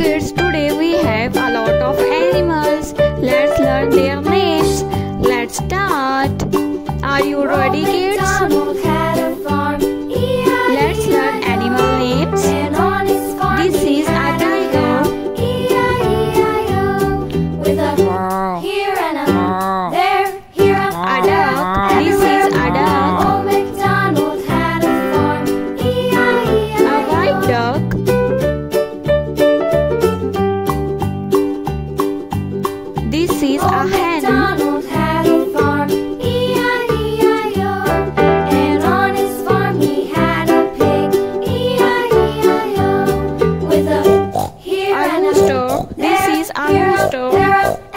kids, today we have a lot of animals. Let's learn their names. Let's start. Are you ready, kids? This is our story.